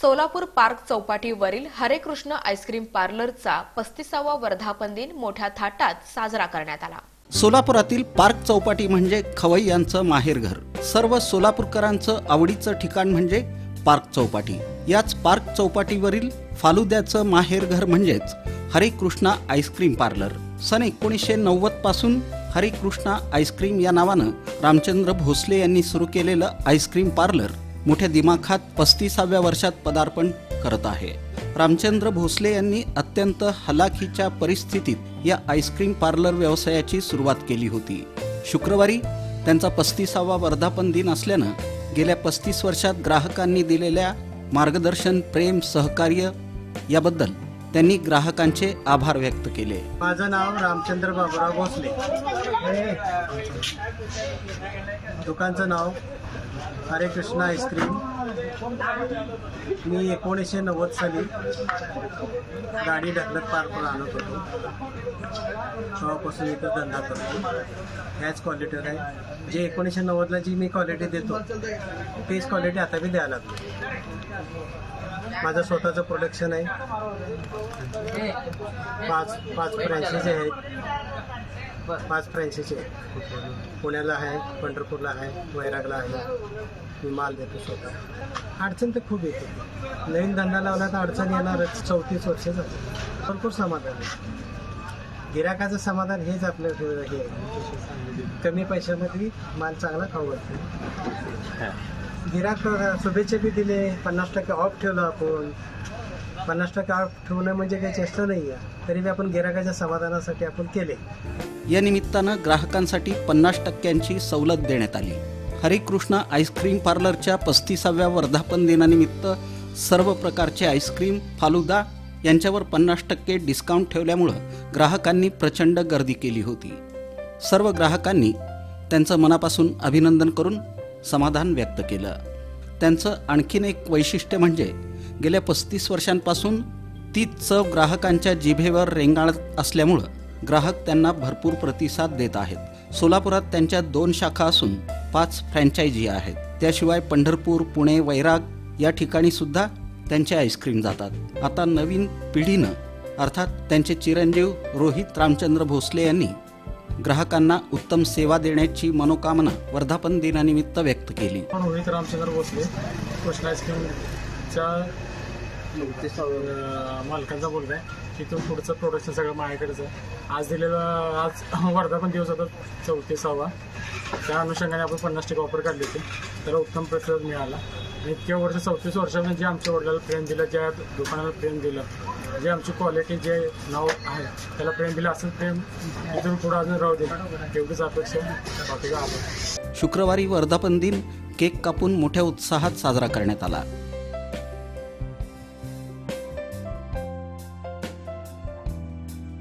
Solapur park चौपाटीवरील Harekrishna ice cream पार्लरचा पस्तीसावा वर्धापन दिन मोठ्या थाटात साजरा करण्यात आला. सोलापुरातील पार्क चौपाटी म्हणजे खवय्यांचं माहेरघर सर्व सोलापूरकरांचं आवडीचं ठिकाण म्हणजे पार्क चौपाटी. याच पार्क चौपाटीवरील फालुद्याचं माहेरघर म्हणजेच हरिकृष्णा आईस्क्रीम पार्लर. सन एकोणीसशे नव्वदपासून हरिकृष्णा आईस्क्रीम या नावानं रामचंद्र भोसले यांनी सुरू केलेलं आईस्क्रीम पार्लर मोठ्या दिमाखात पस्तीसाव्या वर्षात पदार्पण करत आहे. रामचंद्र भोसले यांनी अत्यंत हलाखीच्या परिस्थितीत या आईस्क्रीम पार्लर व्यवसायाची सुरुवात केली होती. शुक्रवारी त्यांचा पस्तीसावा वर्धापन दिन असल्यानं गेल्या पस्तीस वर्षात ग्राहकांनी दिलेल्या मार्गदर्शन प्रेम सहकार्य याबद्दल त्यांनी ग्राहकांचे आभार व्यक्त केले. माझं नाव रामचंद्र बाबुराव भोसले. दुकानचं नाव हरे कृष्णा आईस्क्रीम. मी एकोणीसशे नव्वद साली गाडी ढकलत पार्कवर आणत होतो. तेव्हापासून इथं धंदा करतो. ह्याच क्वालिटीवर आहे. जे एकोणीसशे नव्वदला जी मी क्वालिटी देतो तीच क्वालिटी आता मी द्यायला लागतो माझं स्वतःचं प्रोडक्शन आहे. पाच पाच फ्रँचायझी आहेत. पाच फ्रँचायझी आहेत. पुण्याला आहे पंढरपूरला आहे वैरागला आहे. मी माल देतो स्वतः. अडचण तर खूप येते. नवीन धंदा लावला तर अडचण येणारच. चौतीस वर्ष जाते भरपूर समाधान आहे. गिराकाचं समाधान हेच आपलं हे आहे. कमी पैशामध्ये माल चांगला खाऊ घालतो. गिराक शुभेच्छा बी दिले. पन्नास टक्के ऑफ ठेवलं आपण. पन्नास टक्के ऑफ ठेवणं म्हणजे काही चेष्टा नाही आहे तरी आपण गिराकाच्या समाधानासाठी आपण केले. या निमित्तानं ग्राहकांसाठी पन्नास टक्क्यांची सवलत देण्यात आली. हरिकृष्णा आईस्क्रीम पार्लरच्या पस्तीसाव्या वर्धापन दिनानिमित्त सर्व प्रकारचे आईस्क्रीम फालुदा यांच्यावर पन्नास टक्के डिस्काउंट ठेवल्यामुळं ग्राहकांनी प्रचंड गर्दी केली होती. सर्व ग्राहकांनी त्यांचं मनापासून अभिनंदन करून समाधान व्यक्त केलं. त्यांचं आणखीन एक वैशिष्ट्य म्हणजे गेल्या पस्तीस वर्षांपासून तीच चव ग्राहकांच्या जिभेवर रेंगाळत असल्यामुळं ग्राहक त्यांना भरपूर प्रतिसाद देत आहेत. सोलापुरात त्यांच्या दोन शाखा असून पाच फ्रँचायझी आहेत. त्याशिवाय पंढरपूर पुणे वैराग या ठिकाणी सुद्धा त्यांचे आईस्क्रीम जातात. आता नवीन पिढीनं अर्थात त्यांचे चिरंजीव रोहित रामचंद्र भोसले यांनी ग्राहकांना उत्तम सेवा देण्याची मनोकामना वर्धापन दिनानिमित्त व्यक्त केली. रोहित रामचंद्र भोसले कृष्ण आईस्क्रीम अं, मालकांचा बोलत आहे. तिथून पुढचं प्रोडक्शन सगळं माझ्याकडेच आहे. आज दिलेलं आज वर्धापन दिवस होता चौतीसावा. त्या अनुषंगाने आपण पन्नास टक्के ऑफर काढली होती. त्याला उत्तम प्रतिसाद मिळाला. आणि इतक्या वर्ष चौतीस वर्षाने जे आमच्या वडिलाला प्रेम दिलं ज्या दुकानाला प्रेम दिलं जे आमची क्वालिटी जे नाव आहे त्याला प्रेम दिलं असंच प्रेम इथून पुढं अजून राहू दे. एवढीच अपेक्षा शुक्रवारी वर्धापन दिन केक कापून मोठ्या उत्साहात साजरा करण्यात आला.